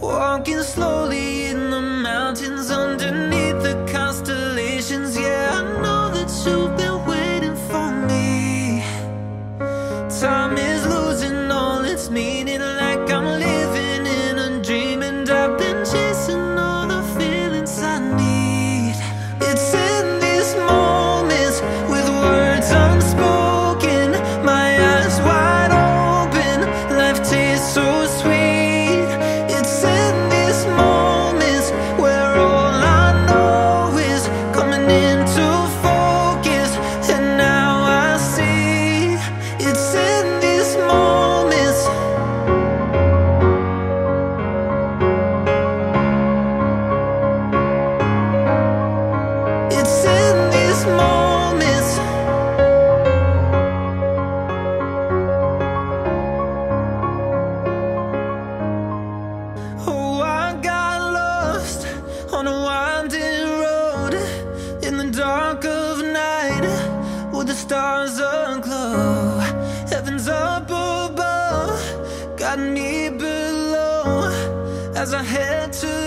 Walking slowly in the mountains underneath the constellations Yeah, I know that you. got me below. As I head to